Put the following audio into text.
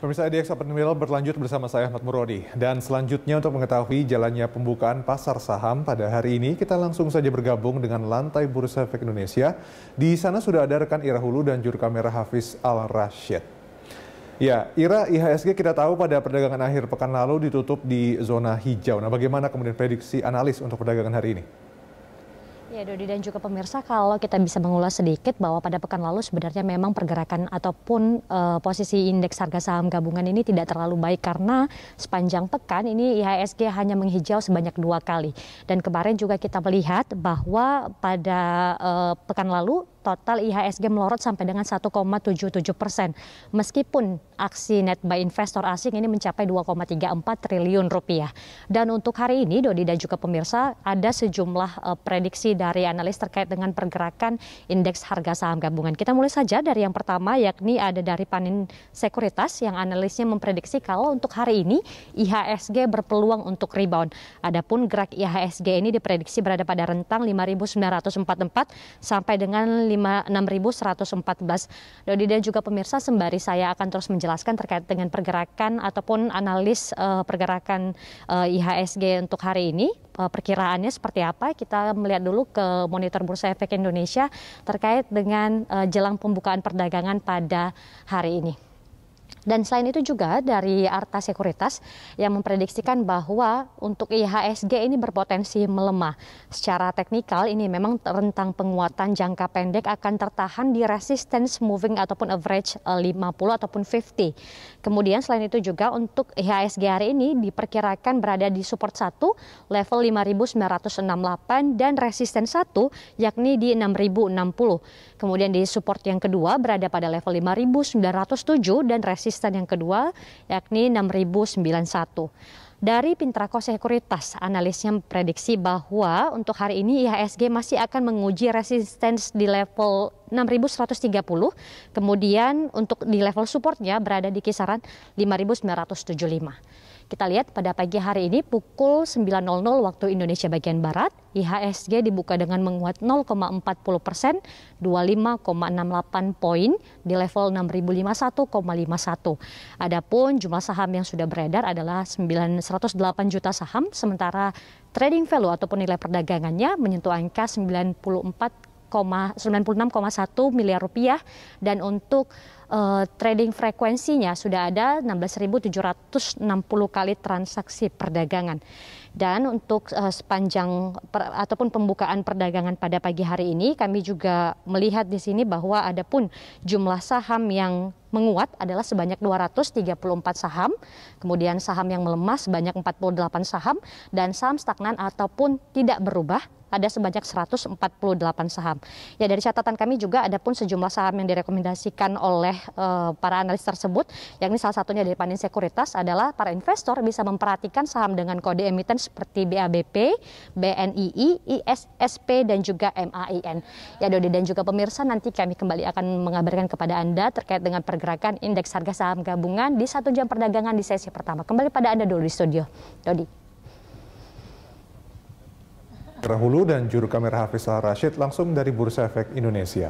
Pemirsa IDX Open Wheel berlanjut bersama saya Ahmad Murodi. Dan selanjutnya untuk mengetahui jalannya pembukaan pasar saham pada hari ini, kita langsung saja bergabung dengan lantai Bursa Efek Indonesia. Di sana sudah ada rekan Ira Hulu dan juru kamera Hafiz Al-Rashid. Ya, Ira IHSG kita tahu pada perdagangan akhir pekan lalu ditutup di zona hijau. Nah, bagaimana kemudian prediksi analis untuk perdagangan hari ini? Ya Dodi dan juga pemirsa kalau kita bisa mengulas sedikit bahwa pada pekan lalu sebenarnya memang pergerakan ataupun uh, posisi indeks harga saham gabungan ini tidak terlalu baik karena sepanjang pekan ini IHSG hanya menghijau sebanyak dua kali. Dan kemarin juga kita melihat bahwa pada uh, pekan lalu total IHSG melorot sampai dengan 1,77 persen. Meskipun aksi net buy investor asing ini mencapai 2,34 triliun rupiah. Dan untuk hari ini, Dodi dan juga pemirsa, ada sejumlah uh, prediksi dari analis terkait dengan pergerakan indeks harga saham gabungan. Kita mulai saja dari yang pertama, yakni ada dari Panin Sekuritas yang analisnya memprediksi kalau untuk hari ini IHSG berpeluang untuk rebound. Adapun gerak IHSG ini diprediksi berada pada rentang 5.944 sampai dengan 6114. Dodi dan juga pemirsa sembari saya akan terus menjelaskan terkait dengan pergerakan ataupun analis uh, pergerakan uh, IHSG untuk hari ini. Uh, perkiraannya seperti apa? Kita melihat dulu ke monitor Bursa Efek Indonesia terkait dengan uh, jelang pembukaan perdagangan pada hari ini. Dan selain itu juga dari Arta Sekuritas yang memprediksikan bahwa untuk IHSG ini berpotensi melemah. Secara teknikal ini memang rentang penguatan jangka pendek akan tertahan di resistance moving ataupun average 50 eh, ataupun 50. Kemudian selain itu juga untuk IHSG hari ini diperkirakan berada di support 1 level 5968 dan resistance 1 yakni di 6060. Kemudian di support yang kedua berada pada level 5907 dan resistance resisten yang kedua yakni 6091. Dari Pintrako Sekuritas, analisnya memprediksi bahwa untuk hari ini IHSG masih akan menguji resistance di level 6130, kemudian untuk di level supportnya berada di kisaran 5975. Kita lihat pada pagi hari ini pukul 9.00 waktu Indonesia bagian Barat, IHSG dibuka dengan menguat 0,40 persen, 25,68 poin di level 6051,51. Adapun jumlah saham yang sudah beredar adalah 908 juta saham, sementara trading value ataupun nilai perdagangannya menyentuh angka 94 96,1 miliar rupiah dan untuk uh, trading frekuensinya sudah ada 16.760 kali transaksi perdagangan. Dan untuk uh, sepanjang per, ataupun pembukaan perdagangan pada pagi hari ini kami juga melihat di sini bahwa ada pun jumlah saham yang menguat adalah sebanyak 234 saham, kemudian saham yang melemah sebanyak 48 saham dan saham stagnan ataupun tidak berubah ada sebanyak 148 saham. Ya dari catatan kami juga ada pun sejumlah saham yang direkomendasikan oleh uh, para analis tersebut, yakni salah satunya dari Panin Sekuritas adalah para investor bisa memperhatikan saham dengan kode emiten seperti BABP, BNII, ISSP dan juga MAIN. Ya Dodi dan juga pemirsa nanti kami kembali akan mengabarkan kepada Anda terkait dengan pergerakan indeks harga saham gabungan di satu jam perdagangan di sesi pertama. Kembali pada Anda dulu di studio. Dodi. Rahulu dan juru kamera Hafiz Al Rashid langsung dari Bursa Efek Indonesia.